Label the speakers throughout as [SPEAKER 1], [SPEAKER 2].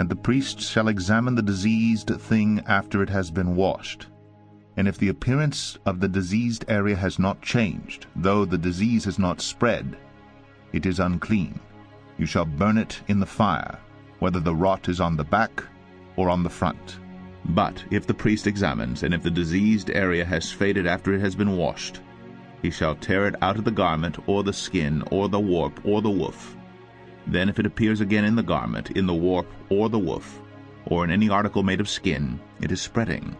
[SPEAKER 1] And the priest shall examine the diseased thing after it has been washed. And if the appearance of the diseased area has not changed, though the disease has not spread, it is unclean. You shall burn it in the fire, whether the rot is on the back or on the front. But if the priest examines, and if the diseased area has faded after it has been washed, he shall tear it out of the garment, or the skin, or the warp, or the woof. Then if it appears again in the garment, in the warp, or the woof, or in any article made of skin, it is spreading.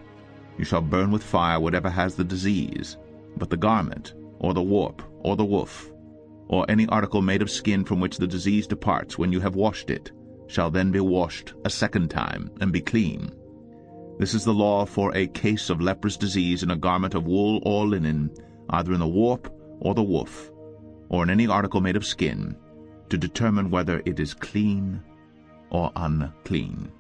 [SPEAKER 1] You shall burn with fire whatever has the disease, but the garment, or the warp, or the woof, or any article made of skin from which the disease departs when you have washed it, shall then be washed a second time, and be clean. This is the law for a case of leprous disease in a garment of wool or linen, either in the warp or the woof, or in any article made of skin, to determine whether it is clean or unclean.